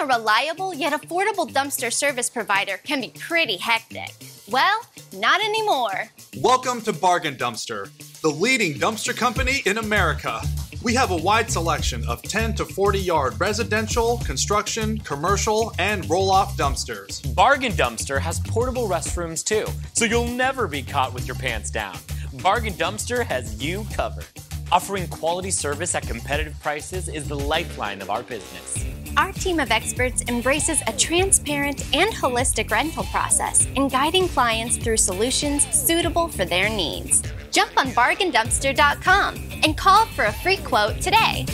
a reliable yet affordable dumpster service provider can be pretty hectic. Well, not anymore. Welcome to Bargain Dumpster, the leading dumpster company in America. We have a wide selection of 10 to 40 yard residential, construction, commercial, and roll off dumpsters. Bargain Dumpster has portable restrooms too, so you'll never be caught with your pants down. Bargain Dumpster has you covered. Offering quality service at competitive prices is the lifeline of our business. Our team of experts embraces a transparent and holistic rental process in guiding clients through solutions suitable for their needs. Jump on bargaindumpster.com and call for a free quote today.